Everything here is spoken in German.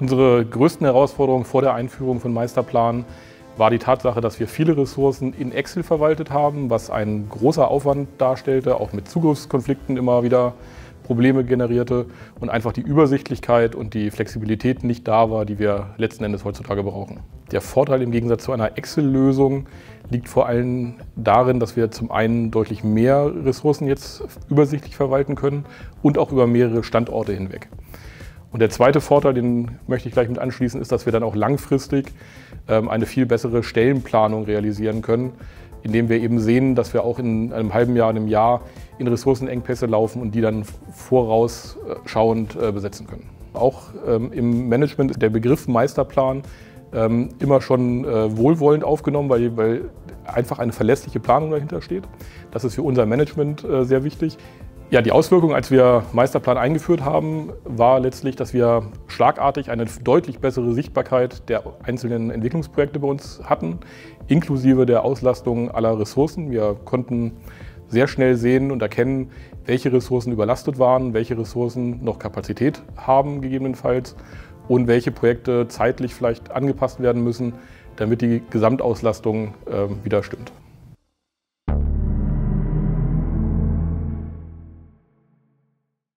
Unsere größten Herausforderungen vor der Einführung von Meisterplan war die Tatsache, dass wir viele Ressourcen in Excel verwaltet haben, was ein großer Aufwand darstellte, auch mit Zugriffskonflikten immer wieder Probleme generierte und einfach die Übersichtlichkeit und die Flexibilität nicht da war, die wir letzten Endes heutzutage brauchen. Der Vorteil im Gegensatz zu einer Excel-Lösung liegt vor allem darin, dass wir zum einen deutlich mehr Ressourcen jetzt übersichtlich verwalten können und auch über mehrere Standorte hinweg. Und der zweite Vorteil, den möchte ich gleich mit anschließen, ist, dass wir dann auch langfristig ähm, eine viel bessere Stellenplanung realisieren können, indem wir eben sehen, dass wir auch in einem halben Jahr, einem Jahr in Ressourcenengpässe laufen und die dann vorausschauend äh, besetzen können. Auch ähm, im Management ist der Begriff Meisterplan ähm, immer schon äh, wohlwollend aufgenommen, weil, einfach eine verlässliche Planung dahinter steht. Das ist für unser Management äh, sehr wichtig. Ja, die Auswirkung, als wir Meisterplan eingeführt haben, war letztlich, dass wir schlagartig eine deutlich bessere Sichtbarkeit der einzelnen Entwicklungsprojekte bei uns hatten, inklusive der Auslastung aller Ressourcen. Wir konnten sehr schnell sehen und erkennen, welche Ressourcen überlastet waren, welche Ressourcen noch Kapazität haben gegebenenfalls und welche Projekte zeitlich vielleicht angepasst werden müssen, damit die Gesamtauslastung äh, wieder stimmt.